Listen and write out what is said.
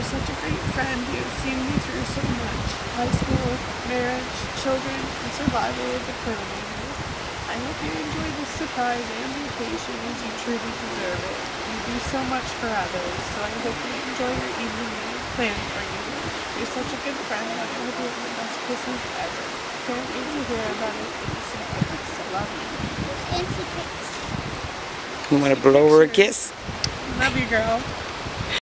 You're such a great friend. You've seen me through so much. High school, marriage, children, and survival of the Coronavirus. I hope you enjoy this surprise and vacation as you truly deserve it. You do so much for others, so I hope you enjoy your evening meal planned for you. You're such a good friend, and I hope you have the best Christmas ever. Can't wait to hear about it It's so. I love you. You want to blow her a kiss? Love you, girl.